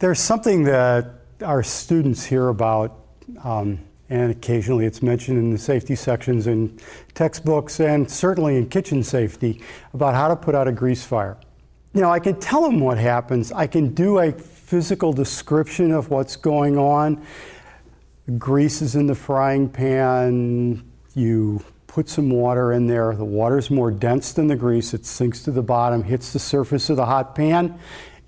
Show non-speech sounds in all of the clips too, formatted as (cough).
There's something that our students hear about, um, and occasionally it's mentioned in the safety sections in textbooks and certainly in kitchen safety about how to put out a grease fire. You know, I can tell them what happens, I can do a physical description of what's going on. Grease is in the frying pan, you put some water in there. The water's more dense than the grease. It sinks to the bottom, hits the surface of the hot pan.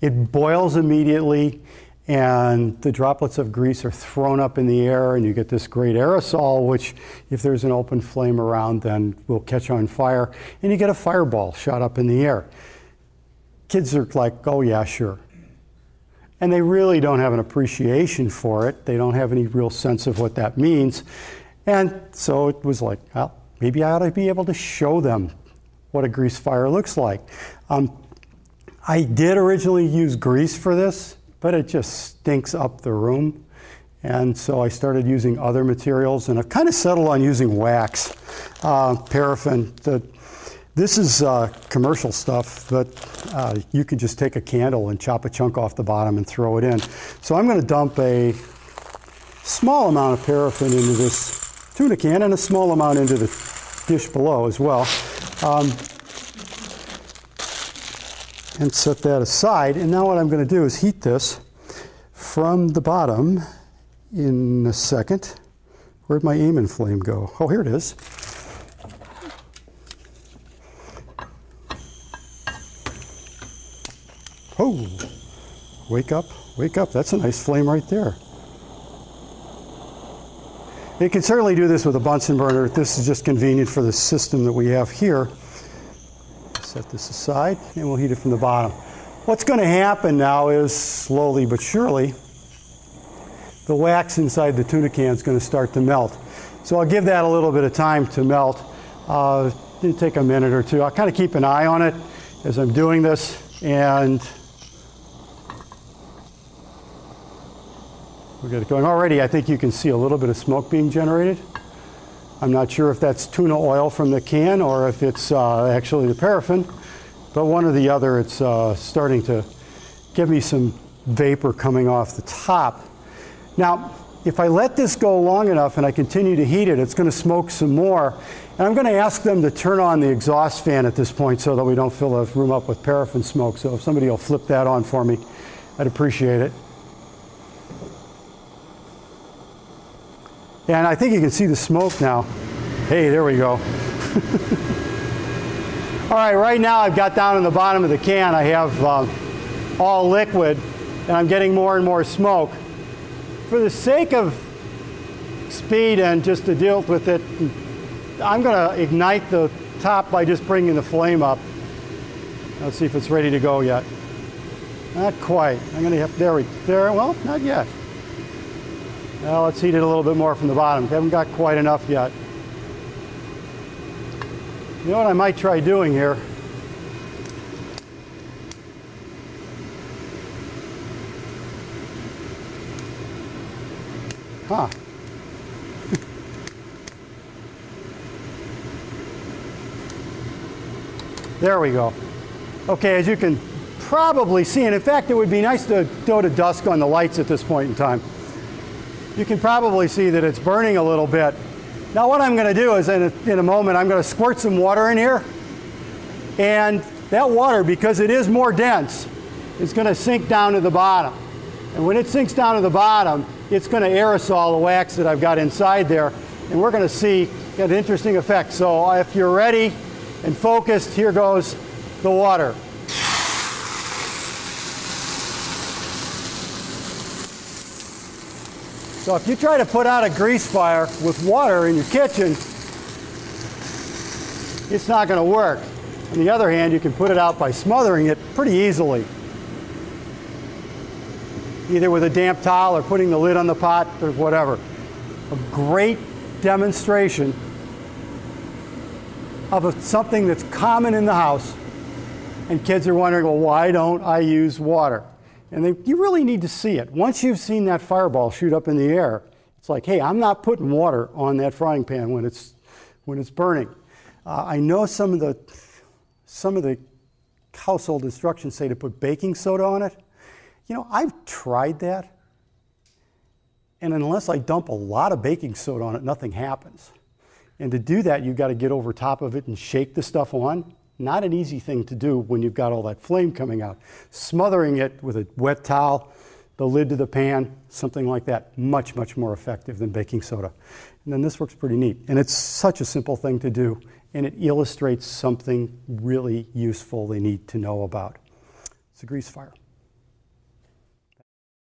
It boils immediately, and the droplets of grease are thrown up in the air, and you get this great aerosol, which, if there's an open flame around, then will catch on fire, and you get a fireball shot up in the air. Kids are like, oh, yeah, sure. And they really don't have an appreciation for it. They don't have any real sense of what that means. And so it was like, well, maybe I ought to be able to show them what a grease fire looks like. Um, I did originally use grease for this, but it just stinks up the room. And so I started using other materials, and I've kind of settled on using wax, uh, paraffin. The, this is uh, commercial stuff, but uh, you can just take a candle and chop a chunk off the bottom and throw it in. So I'm going to dump a small amount of paraffin into this tuna can and a small amount into the dish below as well. Um, and set that aside. And now what I'm going to do is heat this from the bottom in a second. Where'd my Amen flame go? Oh, here it is. Oh, wake up, wake up. That's a nice flame right there. You can certainly do this with a Bunsen burner. This is just convenient for the system that we have here. Set this aside and we'll heat it from the bottom. What's going to happen now is slowly but surely, the wax inside the tuna can is going to start to melt. So I'll give that a little bit of time to melt. Uh, it'll take a minute or two. I'll kind of keep an eye on it as I'm doing this and we'll get it going. Already, I think you can see a little bit of smoke being generated. I'm not sure if that's tuna oil from the can or if it's uh, actually the paraffin, but one or the other, it's uh, starting to give me some vapor coming off the top. Now, if I let this go long enough and I continue to heat it, it's going to smoke some more. And I'm going to ask them to turn on the exhaust fan at this point so that we don't fill the room up with paraffin smoke. So if somebody will flip that on for me, I'd appreciate it. And I think you can see the smoke now. Hey, there we go. (laughs) all right, right now I've got down in the bottom of the can, I have uh, all liquid, and I'm getting more and more smoke. For the sake of speed and just to deal with it, I'm going to ignite the top by just bringing the flame up. Let's see if it's ready to go yet. Not quite. I'm going to have, there we, there, well, not yet. Now let's heat it a little bit more from the bottom. Haven't got quite enough yet. You know what I might try doing here? Huh. (laughs) there we go. Okay, as you can probably see, and in fact, it would be nice to go to dusk on the lights at this point in time you can probably see that it's burning a little bit. Now what I'm going to do is in a, in a moment I'm going to squirt some water in here and that water because it is more dense is going to sink down to the bottom. And when it sinks down to the bottom it's going to aerosol the wax that I've got inside there and we're going to see an interesting effect. So if you're ready and focused here goes the water. So if you try to put out a grease fire with water in your kitchen, it's not going to work. On the other hand, you can put it out by smothering it pretty easily. Either with a damp towel or putting the lid on the pot or whatever. A great demonstration of a, something that's common in the house. And kids are wondering, well, why don't I use water? And they, you really need to see it. Once you've seen that fireball shoot up in the air, it's like, hey, I'm not putting water on that frying pan when it's, when it's burning. Uh, I know some of, the, some of the household instructions say to put baking soda on it. You know, I've tried that, and unless I dump a lot of baking soda on it, nothing happens. And to do that, you've got to get over top of it and shake the stuff on. Not an easy thing to do when you've got all that flame coming out. Smothering it with a wet towel, the lid to the pan, something like that, much, much more effective than baking soda. And then this works pretty neat. And it's such a simple thing to do, and it illustrates something really useful they need to know about. It's a grease fire.